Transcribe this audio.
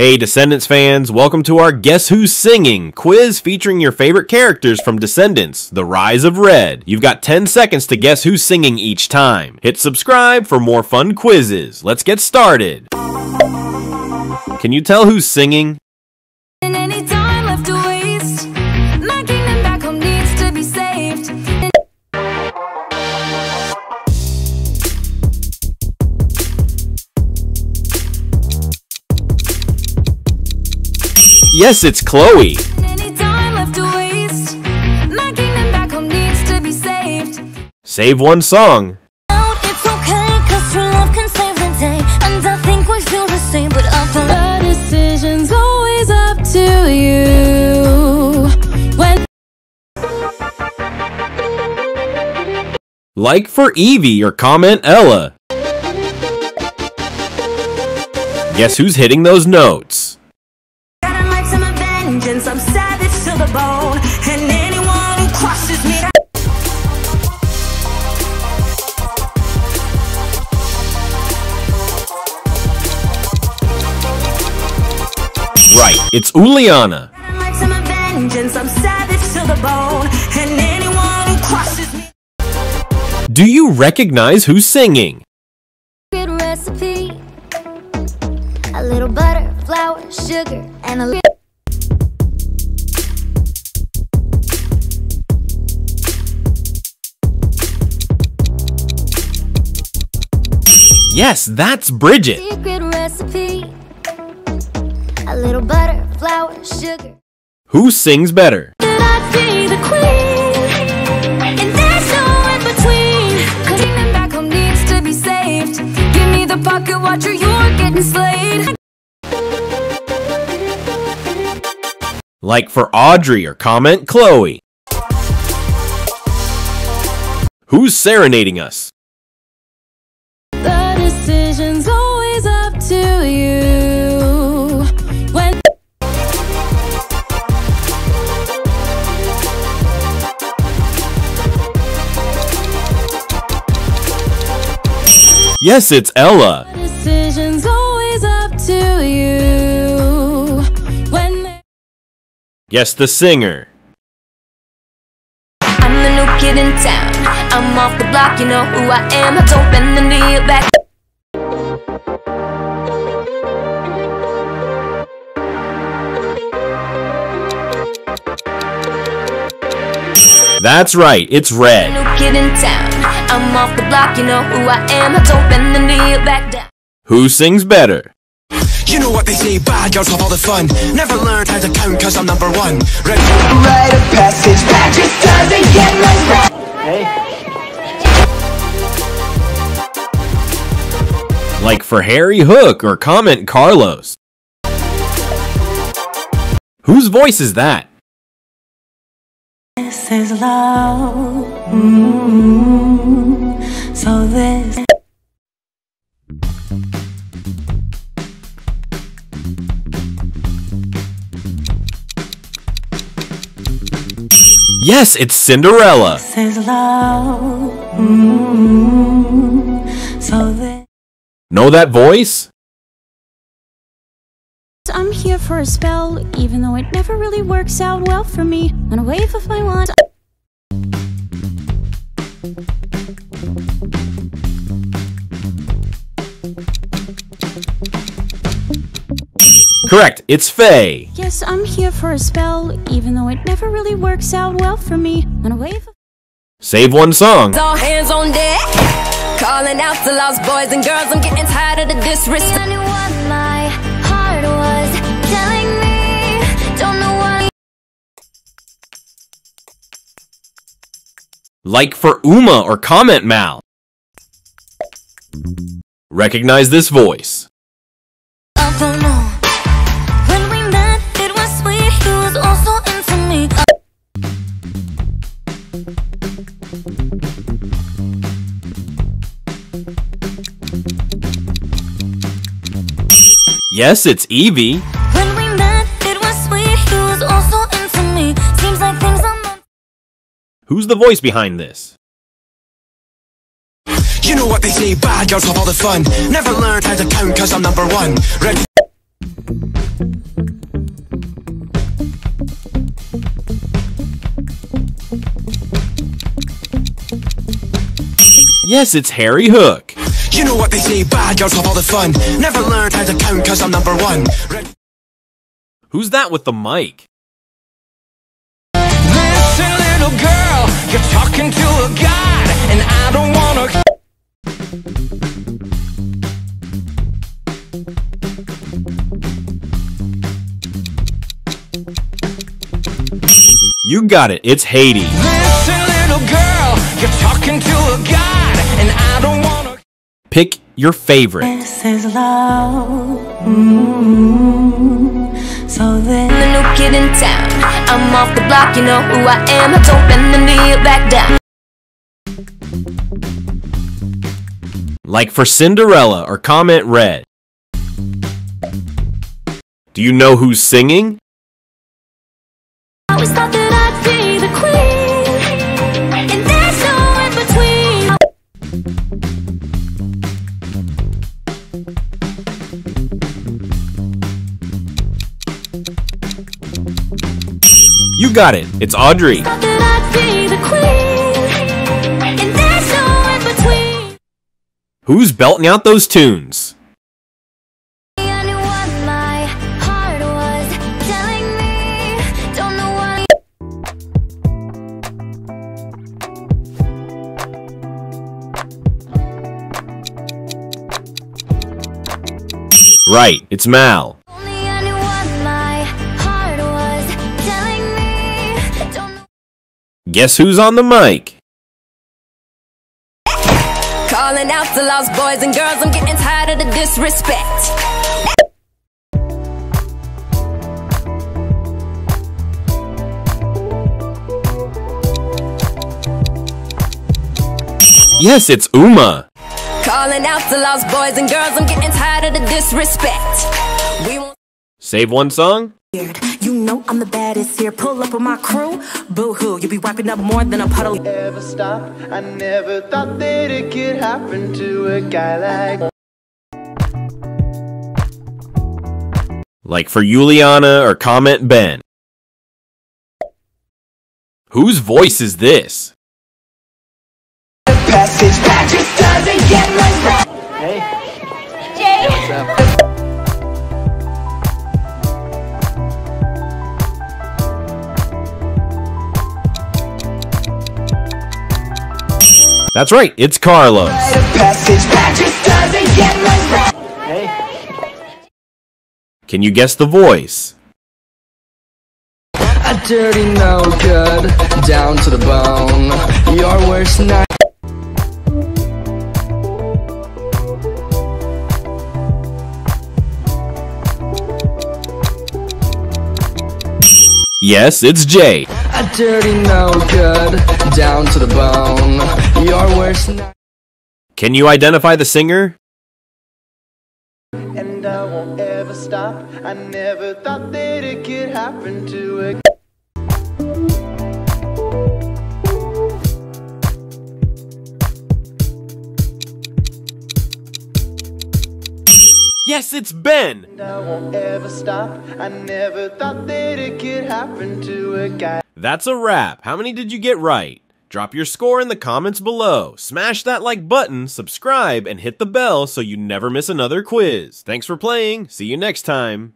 Hey, Descendants fans, welcome to our Guess Who's Singing quiz featuring your favorite characters from Descendants The Rise of Red. You've got 10 seconds to guess who's singing each time. Hit subscribe for more fun quizzes. Let's get started. Can you tell who's singing? Decision's always up to you. When Like for Evie or comment Ella. Guess who's hitting those notes? Vengeance, I'm savage to the bone. And anyone who crosses me. Right, it's Uliana. Got a life, some vengeance, I'm savage to the bone. And anyone who crosses me. Do you recognize who's singing? Good recipe. A little butter, flour, sugar, and a Yes, that's Bridget. Secret recipe. A little butter, flour, sugar. Who sings better? Could I be the queen? And there's no in between. 'Cause kingdom back home needs to be saved. Give me the pocket watcher, you're getting slayed. Like for Audrey or comment Chloe. Who's serenading us? Yes, it's Ella. the decision's always up to you. When Yes, the singer. I'm the new kid in town. I'm off the block, you know who I am. I don't bend the knee back. That's right, it's Red. New kid in town. I'm off the block, you know who I am. I don't bend the knee back down. Who sings better? You know what they say, bad girls have all the fun. Never learned how to count cause I'm number one. Ready? rite of passage that just doesn't get no better. Like for Harry Hook or comment Carlos. Whose voice is that? This is love. Mm, So this. Yes, it's Cinderella. This is love. Mm, So this. Know that voice? I'm here for a spell, even though it never really works out well for me. On a wave of my wand. Correct, it's Faye. Yes, I'm here for a spell, even though it never really works out well for me. On a wave of Save one song. All hands on deck. Calling out to lost boys and girls. I'm getting tired of the disrespect. Like for Uma or comment Mal. Recognize this voice. Oh, I don't know. When we met, it was sweet. He was also into me. Yes, it's Evie. Who's the voice behind this? You know what they say, bad girls have all the fun. Never learned how to count cause I'm number one. Ready? Yes, it's Harry Hook. You know what they say, bad girls have all the fun. Never learned how to count cause I'm number one. Ready? Who's that with the mic? Little girl, you're talking to a god, and I don't wanna. You got it, it's Hades. Listen, little girl, you're talking to a god, and I don't wanna. Pick your favorite. This is love. Mm-hmm. So. I'm the new kid in town. I'm off the block, you know who I am. I don't bend the knee back down. Like for Cinderella or comment red. Do you know who's singing? You got it, it's Audrey. Who's belting out those tunes? Right, it's Mal. Guess who's on the mic? Calling out to lost boys and girls, I'm getting tired of the disrespect. Yes, it's Uma. Calling out to lost boys and girls, I'm getting tired of the disrespect. Save one song? You know I'm the baddest here. Pull up with my crew. Boo hoo, you be wiping up more than a puddle. Ever stop? I never thought that it could happen to a guy like Like for Uliana or comment Ben. Whose voice is this? That's right, it's Carlos. Passage that just doesn't get no Can you guess the voice? A dirty no good, down to the bone. Your worst night. Yes, it's Jay. A dirty no good, down to the bone. Your worst night. Can you identify the singer? And I won't ever stop. I never thought that it could happen to a Yes, it's Ben. And I won't ever stop. I never thought that it could happen to a guy. That's a wrap. How many did you get right? Drop your score in the comments below. Smash that like button, subscribe, and hit the bell so you never miss another quiz. Thanks for playing. See you next time.